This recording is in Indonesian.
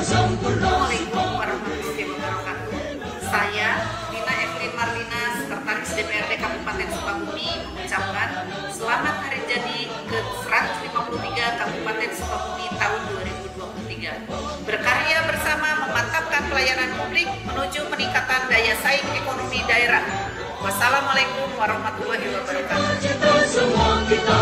Assalamualaikum warahmatullahi wabarakatuh. Saya Dina Evelyn Marlina, Sekretaris DPRD Kabupaten Sukabumi mengucapkan selamat hari jadi ke-153 Kabupaten Sukabumi tahun 2023. Berkarya bersama memantapkan pelayanan publik menuju peningkatan daya saing ekonomi daerah. Wassalamualaikum warahmatullahi wabarakatuh. Kita semua kita